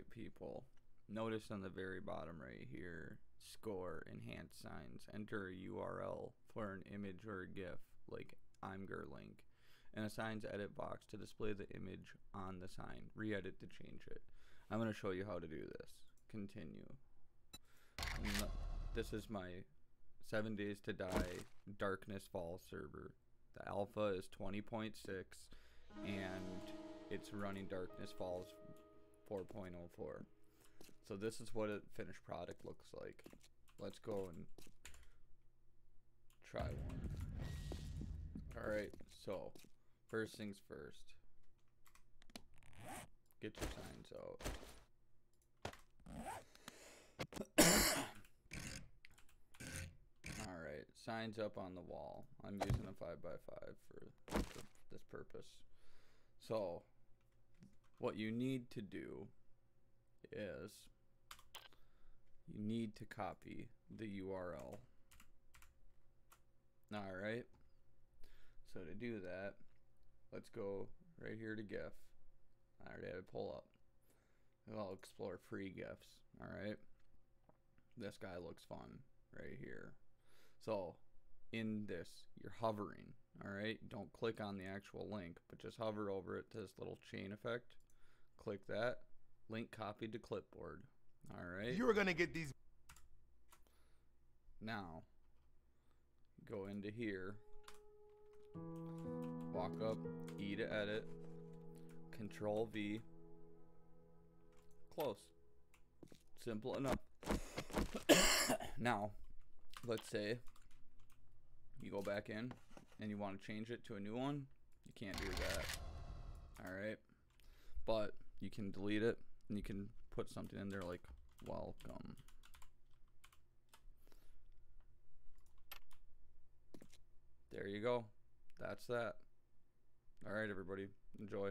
right, people. Notice on the very bottom right here, score, enhance signs. Enter a URL for an image or a GIF, like Imgur link, and a signs edit box to display the image on the sign. Re-edit to change it. I'm going to show you how to do this. Continue. This is my 7 Days to Die Darkness Fall server. The alpha is 20.6 and it's running Darkness Falls 4.04. So this is what a finished product looks like. Let's go and try one. Alright, so first things first. Get your signs out. Alright, signs up on the wall. I'm using a 5x5 for, for this purpose. So, what you need to do is you need to copy the URL. Alright, so to do that, let's go right here to GIF. I already had it pull up. I'll explore free GIFs. Alright, this guy looks fun right here. So, in this, you're hovering, all right? Don't click on the actual link, but just hover over it to this little chain effect. Click that. Link copied to clipboard. All right. You're gonna get these. Now, go into here. Walk up, E to edit, Control V. Close. Simple enough. now, let's say you go back in and you want to change it to a new one, you can't do that. All right. But you can delete it and you can put something in there like welcome. There you go. That's that. All right, everybody. Enjoy.